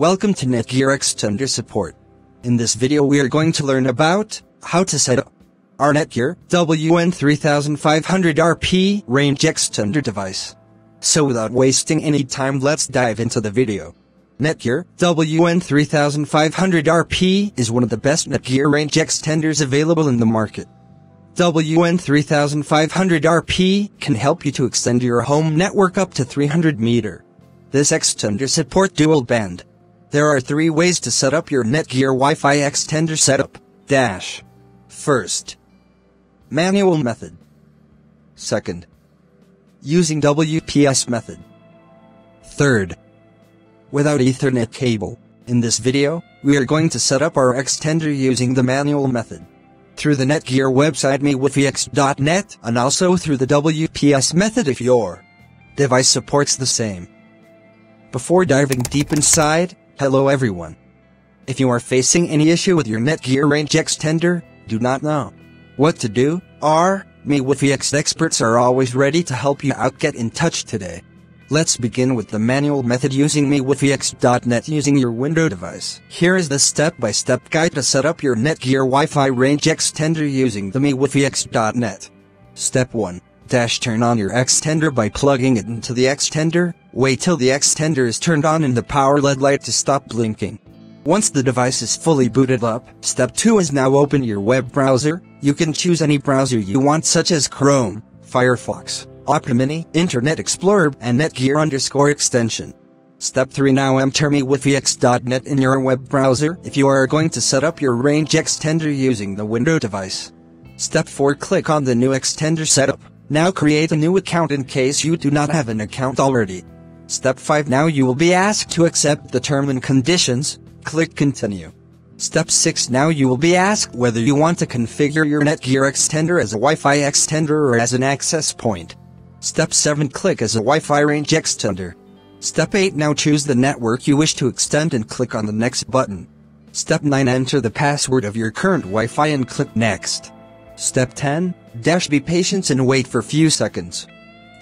Welcome to Netgear Extender Support. In this video we are going to learn about how to set up our Netgear WN3500RP range extender device. So without wasting any time let's dive into the video. Netgear WN3500RP is one of the best Netgear range extenders available in the market. WN3500RP can help you to extend your home network up to 300 meter. This extender support dual band. There are three ways to set up your Netgear Wi-Fi extender setup. Dash. First. Manual method. Second. Using WPS method. Third. Without Ethernet cable. In this video, we are going to set up our extender using the manual method through the Netgear website mywifiext.net and also through the WPS method if your device supports the same. Before diving deep inside, hello everyone. If you are facing any issue with your Netgear range extender, do not know what to do, our MeWiFi experts are always ready to help you out get in touch today. Let's begin with the manual method using mywifiext.net using your Windows device. Here is the step-by-step -step guide to set up your Netgear Wi-Fi range extender using the mywifiext.net. Step 1. Dash turn on your extender by plugging it into the extender, wait till the extender is turned on and the power LED light to stop blinking. Once the device is fully booted up, step 2 is now open your web browser, you can choose any browser you want such as Chrome, Firefox, Opera Mini, Internet Explorer, and Netgear underscore extension. Step 3 Now enter mywifiext.net in your web browser if you are going to set up your range extender using the Windows device. Step 4 Click on the new extender setup. Now create a new account in case you do not have an account already. Step 5 Now you will be asked to accept the term and conditions. Click Continue. Step 6 Now you will be asked whether you want to configure your Netgear extender as a Wi-Fi extender or as an access point. Step 7 Click as a Wi-Fi range extender. Step 8 Now choose the network you wish to extend and click on the Next button. Step 9 Enter the password of your current Wi-Fi and click Next. Step 10 Dash be patient and wait for few seconds.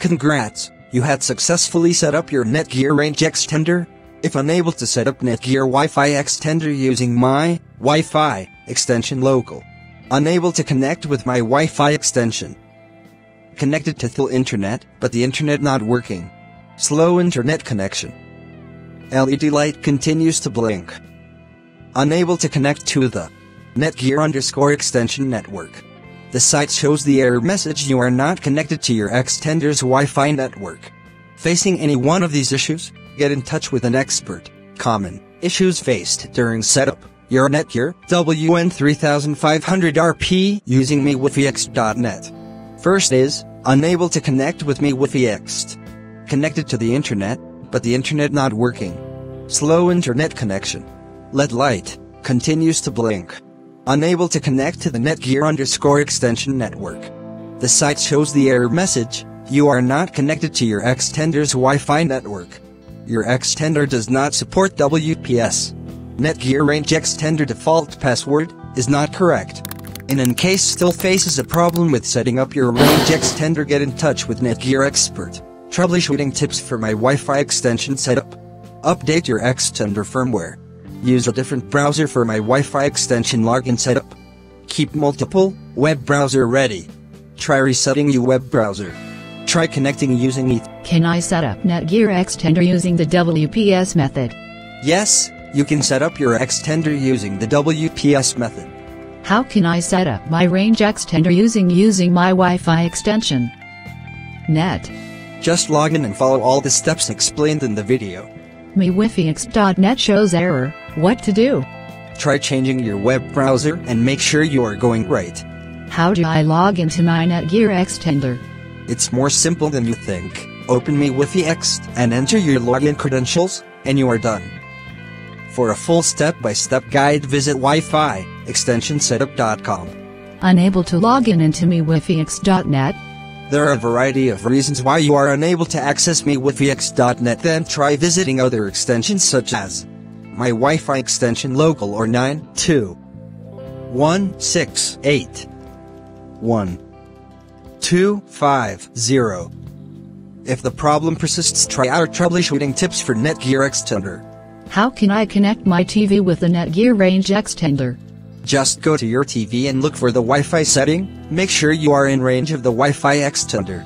Congrats, you had successfully set up your Netgear range extender. If unable to set up Netgear Wi-Fi extender using my Wi-Fi extension local. Unable to connect with my Wi-Fi extension connected to full internet, but the internet not working. Slow internet connection. LED light continues to blink. Unable to connect to the Netgear underscore extension network. The site shows the error message you are not connected to your extender's Wi-Fi network. Facing any one of these issues, get in touch with an expert. Common issues faced during setup. Your Netgear WN3500RP using mywifiext.net. First is, unable to connect with MeWiFi Connected to the internet, but the internet not working. Slow internet connection. LED light, continues to blink. Unable to connect to the Netgear underscore extension network. The site shows the error message, you are not connected to your extender's Wi-Fi network. Your extender does not support WPS. Netgear range extender default password is not correct and in case still faces a problem with setting up your range extender get in touch with Netgear Expert. Troubleshooting tips for my Wi-Fi extension setup. Update your extender firmware. Use a different browser for my Wi-Fi extension login setup. Keep multiple web browser ready. Try resetting your web browser. Try connecting using ETH. Can I set up Netgear extender using the WPS method? Yes, you can set up your extender using the WPS method. How can I set up my range extender using using my Wi-Fi extension? Net. Just log in and follow all the steps explained in the video. mywifiext.net shows error, what to do? Try changing your web browser and make sure you are going right. How do I log into my Netgear extender? It's more simple than you think. Open mywifiext and enter your login credentials, and you are done. For a full step-by-step -step guide visit Wi-Fi extensionsetup.com. Unable to log in into mywifiext.net? There are a variety of reasons why you are unable to access mywifiext.net then try visiting other extensions such as my Wi-Fi extension local or 92168 If the problem persists try our troubleshooting tips for Netgear Extender. How can I connect my TV with the Netgear range extender? Just go to your TV and look for the Wi-Fi setting, make sure you are in range of the Wi-Fi extender,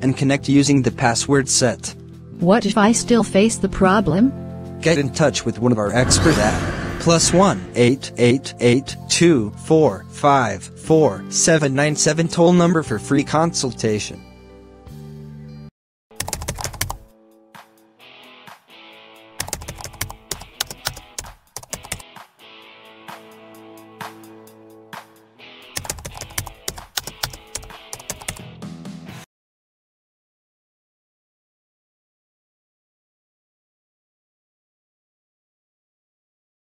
and connect using the password set. What if I still face the problem? Get in touch with one of our experts at plus one eight eight eight two four five four seven nine seven toll number for free consultation.